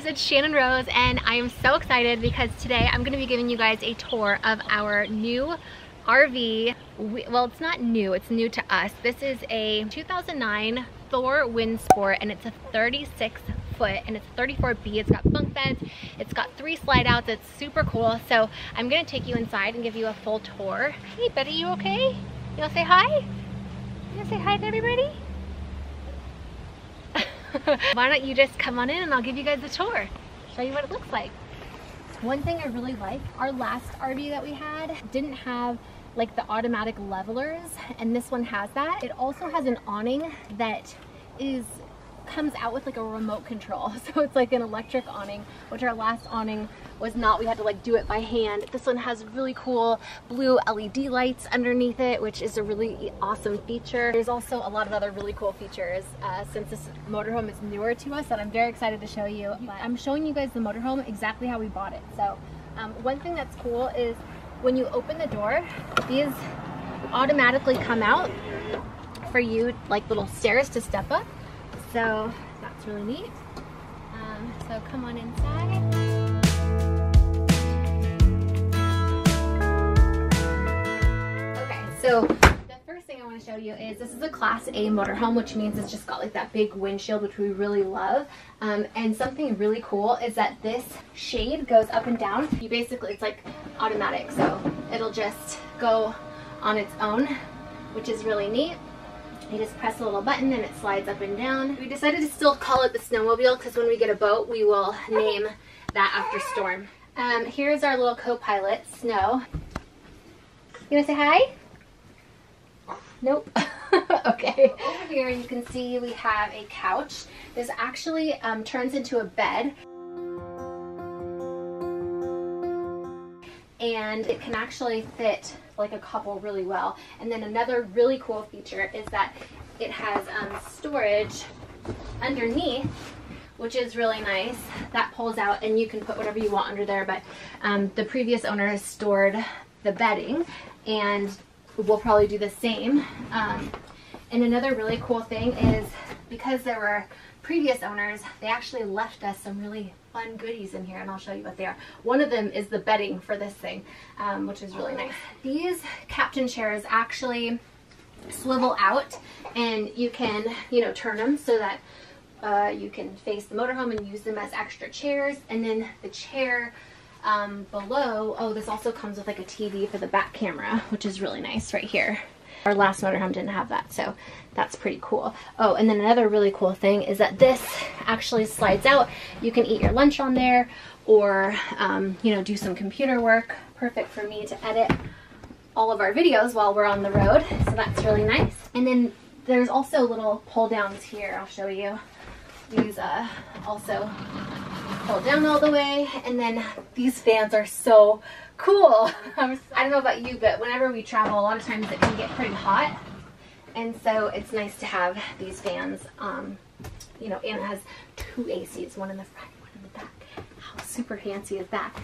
guys, it's Channon Rose and I am so excited because today I'm going to be giving you guys a tour of our new RV. Well, it's not new, it's new to us. This is a 2009 Thor Windsport and it's a 36 foot and it's 34B. It's got bunk beds, it's got three slide outs, it's super cool. So I'm going to take you inside and give you a full tour. Hey Betty, you okay? You want to say hi? You want to say hi to everybody? Why don't you just come on in and I'll give you guys a tour. Show you what it looks like. One thing I really like, our last RV that we had didn't have like the automatic levelers and this one has that. It also has an awning that is comes out with like a remote control. So it's like an electric awning, which our last awning was not. We had to like do it by hand. This one has really cool blue LED lights underneath it, which is a really awesome feature. There's also a lot of other really cool features uh, since this motorhome is newer to us that I'm very excited to show you. But I'm showing you guys the motorhome exactly how we bought it. So um, one thing that's cool is when you open the door, these automatically come out for you like little stairs to step up. So that's really neat. Um, so come on inside. Okay, so the first thing I want to show you is this is a class A motorhome, which means it's just got like that big windshield, which we really love. Um, and something really cool is that this shade goes up and down. You basically, it's like automatic, so it'll just go on its own, which is really neat. You just press a little button and it slides up and down. We decided to still call it the snowmobile because when we get a boat, we will name that after Storm. Um, here's our little co-pilot, Snow. You wanna say hi? Nope. okay. Over here you can see we have a couch. This actually um, turns into a bed. And it can actually fit like a couple really well. And then another really cool feature is that it has um, storage underneath which is really nice. That pulls out and you can put whatever you want under there, but um, the previous owner stored the bedding and we'll probably do the same. Um, and another really cool thing is because there were previous owners, they actually left us some really fun goodies in here and I'll show you what they are. One of them is the bedding for this thing, um, which is really nice. These captain chairs actually swivel out and you can, you know, turn them so that uh, you can face the motorhome and use them as extra chairs. And then the chair um, below, oh, this also comes with like a TV for the back camera, which is really nice right here. Our last motorhome didn't have that, so that's pretty cool. Oh, and then another really cool thing is that this actually slides out. You can eat your lunch on there or, um, you know, do some computer work. Perfect for me to edit all of our videos while we're on the road. So that's really nice. And then there's also little pull downs here. I'll show you. These uh, also pull down all the way. And then these fans are so cool. I don't know about you, but whenever we travel, a lot of times it can get pretty hot. And so it's nice to have these fans, um, you know, it has two ACs, one in the front, one in the back. How super fancy is that?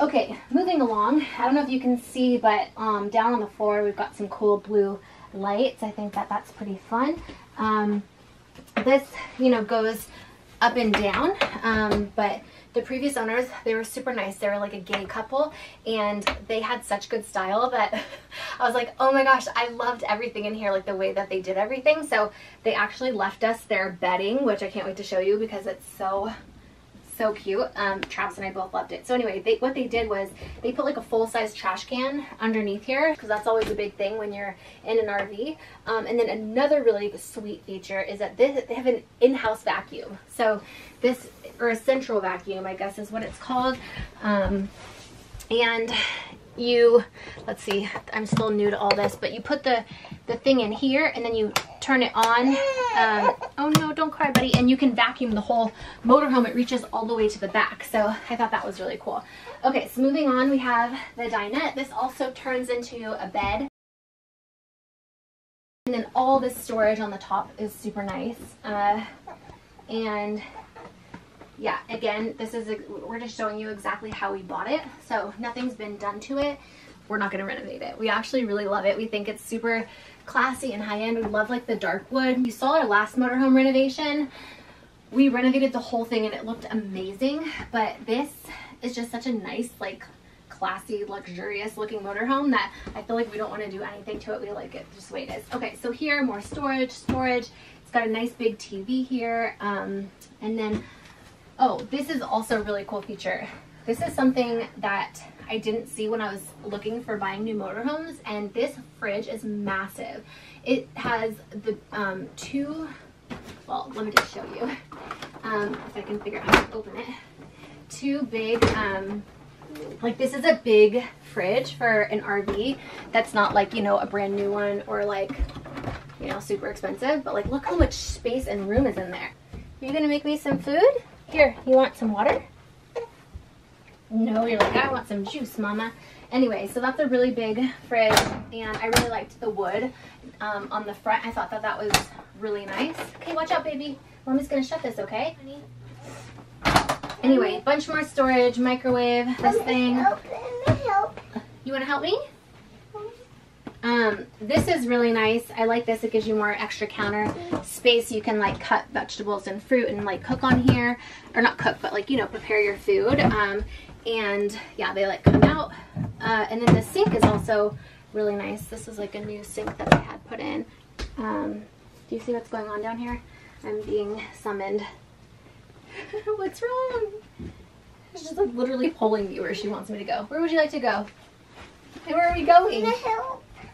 Okay, moving along. I don't know if you can see, but um, down on the floor we've got some cool blue lights. I think that that's pretty fun. Um, this, you know, goes up and down, um, but the previous owners, they were super nice. They were like a gay couple and they had such good style that I was like, oh my gosh, I loved everything in here, like the way that they did everything. So they actually left us their bedding, which I can't wait to show you because it's so so cute. Um, Travis and I both loved it. So anyway, they, what they did was they put like a full-size trash can underneath here because that's always a big thing when you're in an RV. Um, and then another really sweet feature is that this, they have an in-house vacuum. So this, or a central vacuum, I guess is what it's called. Um, and you, let's see, I'm still new to all this, but you put the, the thing in here and then you turn it on. Um, oh no, don't cry, buddy. And you can vacuum the whole motorhome. It reaches all the way to the back. So I thought that was really cool. Okay, so moving on, we have the dinette. This also turns into a bed. And then all this storage on the top is super nice. Uh, and yeah, again, this is, a, we're just showing you exactly how we bought it. So nothing's been done to it. We're not going to renovate it. We actually really love it. We think it's super classy and high-end. We love like the dark wood. You saw our last motorhome renovation. we renovated the whole thing and it looked amazing, but this is just such a nice, like, classy, luxurious looking motorhome that I feel like we don't want to do anything to it. We like it just the way it is. Okay, so here, more storage, storage. It's got a nice big TV here. Um, and then, oh, this is also a really cool feature. This is something that I didn't see when I was looking for buying new motorhomes, and this fridge is massive. It has the um, two, well, let me just show you, um, if I can figure out how to open it. Two big, um, like this is a big fridge for an RV that's not like, you know, a brand new one or like, you know, super expensive, but like look how much space and room is in there. Are you gonna make me some food? Here, you want some water? No, you're like, I want some juice, mama. Anyway, so that's a really big fridge, and I really liked the wood um, on the front. I thought that that was really nice. Okay, watch out, baby. Mommy's gonna shut this, okay? Anyway, bunch more storage, microwave, this thing. You wanna help me? Um, this is really nice. I like this. It gives you more extra counter space. You can like cut vegetables and fruit and like cook on here. Or not cook, but like, you know, prepare your food. Um, and yeah, they like come out. Uh, and then the sink is also really nice. This is like a new sink that I had put in. Um, do you see what's going on down here? I'm being summoned. what's wrong? She's just like literally pulling me where she wants me to go. Where would you like to go? Hey, where are we going?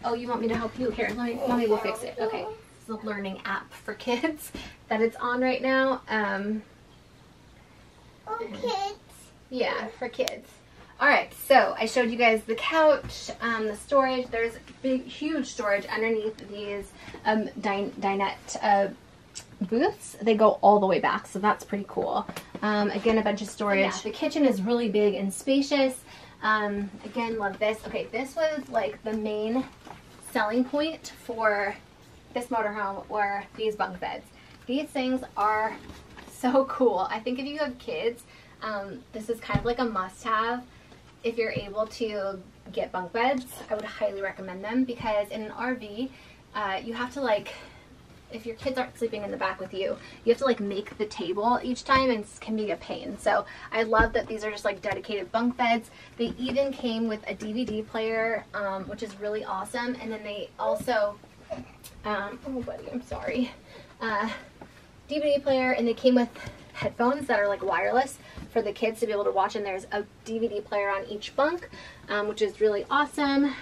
Oh, you want me to help you? Here, let me, mommy will fix it. Okay, it's a learning app for kids that it's on right now. Um, Oh, kids. yeah, for kids. All right, so I showed you guys the couch, um, the storage. There's big, huge storage underneath these um, din dinette uh, booths. They go all the way back, so that's pretty cool. Um, again, a bunch of storage. Yeah, the kitchen is really big and spacious. Um, again, love this. Okay, this was like the main selling point for this motorhome were these bunk beds. These things are so cool. I think if you have kids, um, this is kind of like a must-have. If you're able to get bunk beds, I would highly recommend them because in an RV, uh, you have to like, if your kids aren't sleeping in the back with you, you have to like make the table each time and it can be a pain. So I love that these are just like dedicated bunk beds. They even came with a DVD player, um, which is really awesome. And then they also, um, oh buddy, I'm sorry. Uh, DVD player and they came with headphones that are like wireless for the kids to be able to watch and there's a DVD player on each bunk um, which is really awesome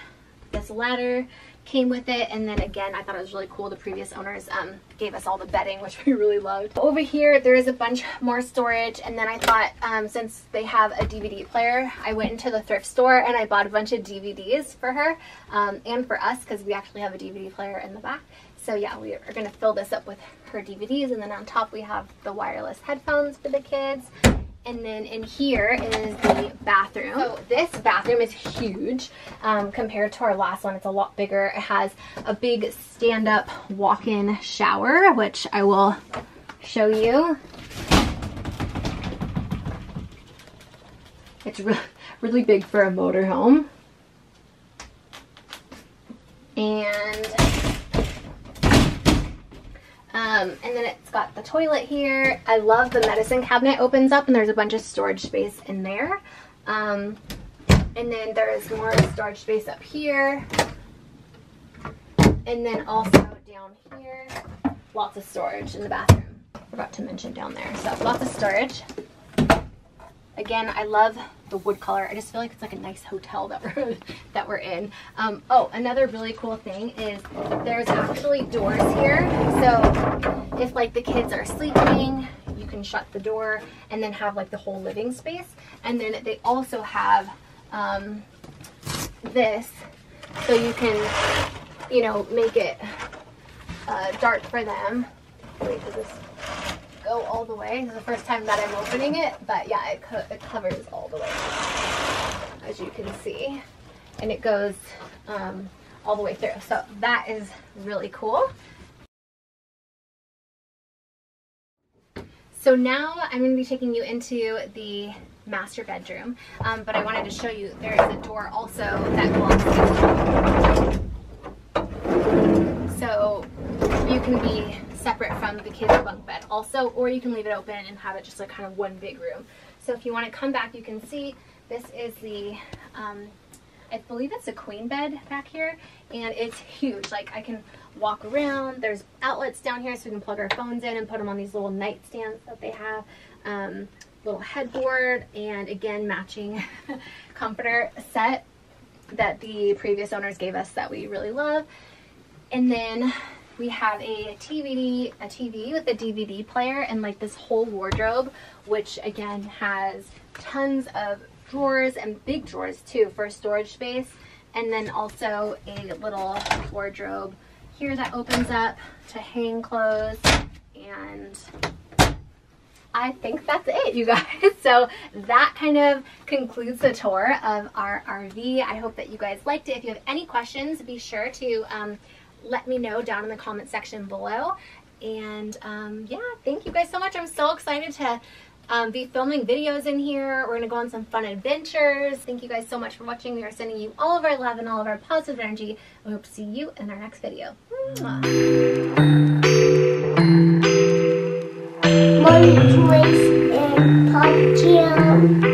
this ladder came with it. And then again I thought it was really cool. The previous owners um, gave us all the bedding which we really loved. Over here there is a bunch more storage. And then I thought um, since they have a DVD player I went into the thrift store and I bought a bunch of DVDs for her um, and for us because we actually have a DVD player in the back. So yeah, we are going to fill this up with her DVDs and then on top we have the wireless headphones for the kids. And then in here is the bathroom. So this bathroom is huge um, compared to our last one. It's a lot bigger. It has a big stand-up walk-in shower, which I will show you. It's re really big for a motorhome. And um, and then it's got the toilet here. I love the medicine cabinet opens up and there's a bunch of storage space in there. Um, and then there's more storage space up here. And then also down here, lots of storage in the bathroom. Forgot to mention down there. So lots of storage. Again, I love the wood color. I just feel like it's like a nice hotel that we're that we're in. Um, oh, another really cool thing is there's actually doors here. So if like the kids are sleeping, you can shut the door and then have like the whole living space. And then they also have um, this so you can, you know, make it uh, dark for them. Wait, does this go all the way. This is the first time that I'm opening it, but yeah, it, co it covers all the way, as you can see. And it goes um, all the way through. So that is really cool. So now I'm going to be taking you into the master bedroom, um, but I wanted to show you there is a door also that belongs to So you can be separate the kids' bunk bed also, or you can leave it open and have it just like kind of one big room. So if you want to come back, you can see this is the, um, I believe it's a queen bed back here, and it's huge. Like I can walk around. There's outlets down here so we can plug our phones in and put them on these little nightstands that they have. Um, little headboard and again matching comforter set that the previous owners gave us that we really love. And then we have a TV, a TV with a DVD player and like this whole wardrobe, which again has tons of drawers and big drawers too for storage space. And then also a little wardrobe here that opens up to hang clothes and I think that's it, you guys. So that kind of concludes the tour of our RV. I hope that you guys liked it. If you have any questions, be sure to um, let me know down in the comment section below. And um, yeah, thank you guys so much. I'm so excited to um, be filming videos in here. We're gonna go on some fun adventures. Thank you guys so much for watching. We are sending you all of our love and all of our positive energy. We hope to see you in our next video. Mwah. One and pop jam.